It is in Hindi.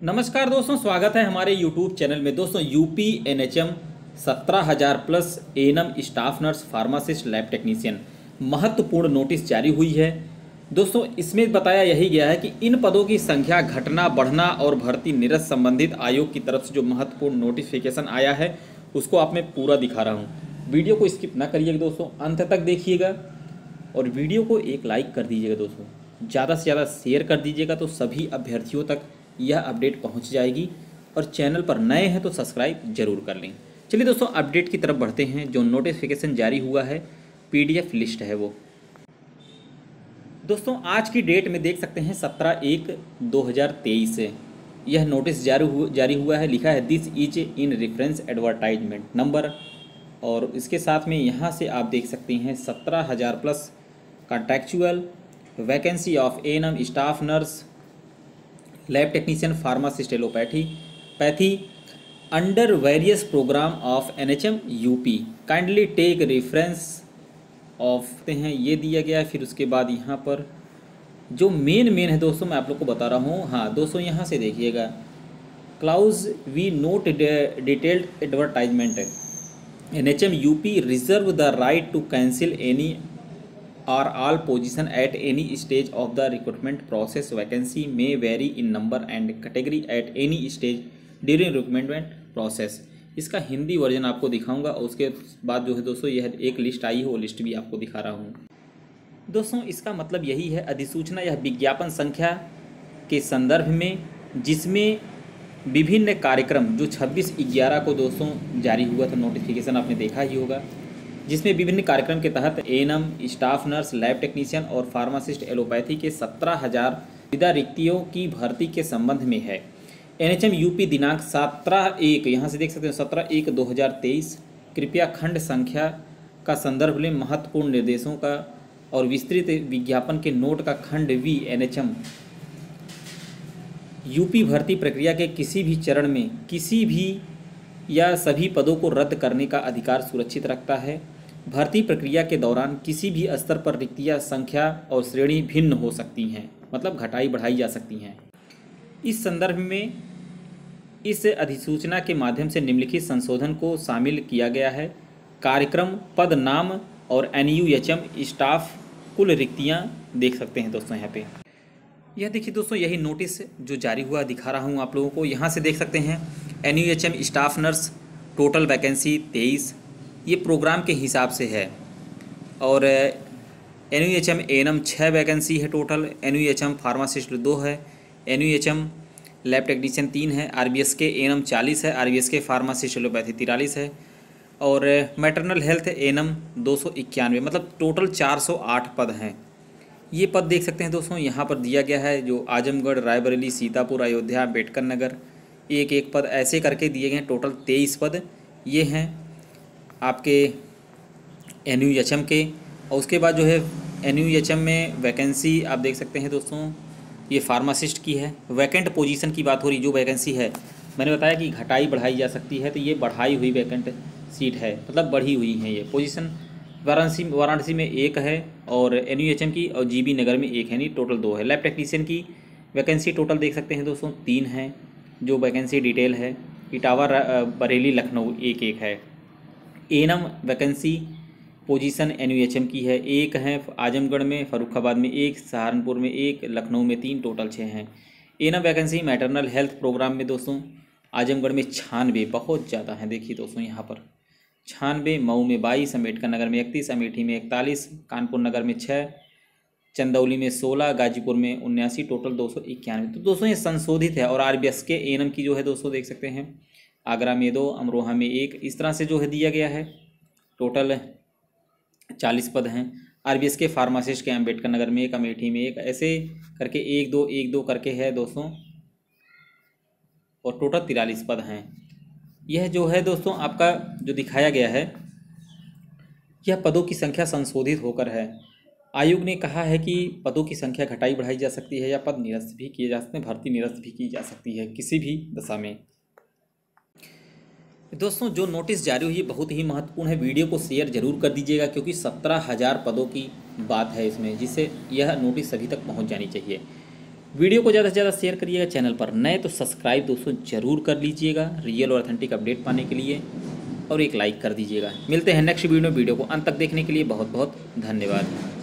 नमस्कार दोस्तों, स्वागत है हमारे यूट्यूब चैनल में। दोस्तों यूपी सत्रह हज़ार plus ANM staff nurse, pharmacist lab technician महत्वपूर्ण नोटिस जारी हुई है। दोस्तों, इसमें बताया यही गया है कि इन पदों की संख्या, घटना, बढ़ना और भर्ती निरस्त संबंधित आयोग की तरफ़ से जो महत्वपूर्ण नोटिफिकेशन आया है, उसको आप मैं पूरा दिखा रहा हूँ। वीडियो को स्किप ना करिएगा दोस्तों, अंत तक देखिएगा और वीडियो को एक लाइक कर दीजिएगा दोस्तों। ज़्यादा से ज़्यादा शेयर कर दीजिएगा तो सभी अभ्यर्थियों तक यह अपडेट पहुँच जाएगी। और चैनल पर नए हैं तो सब्सक्राइब ज़रूर कर लें। चलिए दोस्तों, अपडेट की तरफ़ बढ़ते हैं। जो नोटिफिकेशन जारी हुआ है पीडीएफ लिस्ट है वो। दोस्तों, आज की डेट में देख सकते हैं सत्रह एक दो हज़ार तेईस। से यह नोटिस जारी हुआ जारी हुआ है। लिखा है this is in reference advertisement number और इसके साथ में यहाँ से आप देख सकते हैं सत्रह हज़ार plus contractual vacancy of N staff nurse lab technician pharmacist allopathy pathy under various program of N H M U P kindly take reference of हैं, ये दिया गया है, फिर उसके बाद यहाँ पर, जो मेन मेन है, दोस्तों, मैं आप लोग को बता रहा हूँ। हाँ दोस्तों, यहाँ से देखिएगा। Clause we note detailed advertisement N H M U P reserve the right to cancel any or all position at any stage of the recruitment process vacancy may vary in number and category at any stage during recruitment process इसका हिंदी वर्जन आपको दिखाऊँगा और उसके बाद जो है दोस्तों, यह एक लिस्ट आई है, वो लिस्ट भी आपको दिखा रहा हूँ। दोस्तों, इसका मतलब यही है, अधिसूचना यह विज्ञापन संख्या के संदर्भ में, जिसमें विभिन्न कार्यक्रम, जो 26 ग्यारह को दोस्तों जारी हुआ था नोटिफिकेशन आपने देखा ही होगा। जिसमें विभिन्न कार्यक्रम के तहत ANM staff nurse, lab technician और फार्मासिस्ट एलोपैथी के सत्रह हज़ार विदा रिक्तियों की भर्ती के संबंध में है। एन एच एम यूपी दिनांक सत्रह एक, यहाँ से देख सकते हैं, सत्रह एक दो हज़ार तेईस। कृपया खंड संख्या का संदर्भ लें, महत्वपूर्ण निर्देशों का और विस्तृत विज्ञापन के नोट का खंड वी एन यूपी भर्ती प्रक्रिया के किसी भी चरण में, किसी भी या सभी पदों को रद्द करने का अधिकार सुरक्षित रखता है। भर्ती प्रक्रिया के दौरान किसी भी स्तर पर रिक्तियाँ, संख्या और श्रेणी भिन्न हो सकती हैं मतलब घटाई बढ़ाई जा सकती हैं। इस संदर्भ में इस अधिसूचना के माध्यम से निम्नलिखित संशोधन को शामिल किया गया है। कार्यक्रम, पद नाम और N U H M staff कुल रिक्तियाँ देख सकते हैं दोस्तों यहाँ पे। यह देखिए दोस्तों, यही नोटिस जो जारी हुआ दिखा रहा हूँ आप लोगों को। यहाँ से देख सकते हैं N U H M staff nurse, total vacancy तेईस ये प्रोग्राम के हिसाब से है। और N U H M N M छः वैकेंसी है total N U H M pharmacist दो है N U H M lab technician तीन है R B S K N M चालीस है R B S K pharmacist allopathy तिरालीस है, और मैटरनल हेल्थ एन एम दो सौ इक्यानवे मतलब टोटल चार सौ आठ पद हैं। ये पद देख सकते हैं दोस्तों, यहाँ पर दिया गया है, जो आजमगढ़, रायबरेली, सीतापुर, अयोध्या, अंबेडकर नगर एक एक पद ऐसे करके दिए गए हैं टोटल तेईस पद। ये हैं आपके एन यू एच एम के, और उसके बाद जो है एन यू एच एम में वैकेंसी आप देख सकते हैं दोस्तों, ये फार्मासिस्ट की है। वैकेंट पोजीशन की बात हो रही, जो वैकेंसी है, मैंने बताया कि घटाई बढ़ाई जा सकती है तो ये बढ़ाई हुई वैकेंट सीट है मतलब बढ़ी हुई है ये। पोजीशन वाराणसी वाराणसी में एक है, और एन यू एच एम की और जी बी नगर में एक है नहीं टोटल दो है। लैब टेक्नीशियन की वैकेंसी टोटल देख सकते हैं दोस्तों, तीन है, जो वैकेंसी डिटेल है। इटावा बरेली लखनऊ एक एक है। एनम वैकेंसी पोजीशन एनयूएचएम की है। एक है आजमगढ़ में, फरुखाबाद में एक, सहारनपुर में एक, लखनऊ में तीन, टोटल छः हैं। ANM vacancy maternal health program में दोस्तों, आजमगढ़ में छानवे बहुत ज़्यादा हैं। देखिए दोस्तों, यहाँ पर छानवे मऊ में बाईस अंबेडकर नगर में इकतीस, अमेठी में इकतालीस, कानपुर नगर में छः चंदौली में सोलह, गाजीपुर में उन्यासी, टोटल दो सौ इक्यानवे। तो दोस्तों, ये संशोधित है और R B S K ANM की जो है दोस्तों, देख सकते हैं। आगरा में दो, अमरोहा में एक। इस तरह से जो है दिया गया है। टोटल चालीस पद हैं। R B S K pharmacist के अंबेडकर नगर में एक अमेठी में एक, ऐसे करके एक दो एक दो करके है दोस्तों। और टोटल तिरालीस पद हैं। यह जो है दोस्तों, आपका जो दिखाया गया है, यह पदों की संख्या संशोधित होकर है। आयोग ने कहा है कि पदों की संख्या घटाई, बढ़ाई जा सकती है या पद निरस्त भी किए जा सकते हैं, भर्ती निरस्त भी की जा सकती है किसी भी दशा में। दोस्तों, जो नोटिस जारी हुई है, बहुत ही महत्वपूर्ण है। वीडियो को शेयर ज़रूर कर दीजिएगा, क्योंकि सत्रह हज़ार पदों की बात है इसमें, जिससे यह नोटिस सभी तक पहुँच जानी चाहिए। वीडियो को ज़्यादा से ज़्यादा शेयर करिएगा, चैनल पर नए तो सब्सक्राइब दोस्तों ज़रूर कर लीजिएगा, रियल और ऑथेंटिक अपडेट पाने के लिए, और एक लाइक कर दीजिएगा। मिलते हैं नेक्स्ट वीडियो वीडियो को अंत तक देखने के लिए बहुत बहुत धन्यवाद।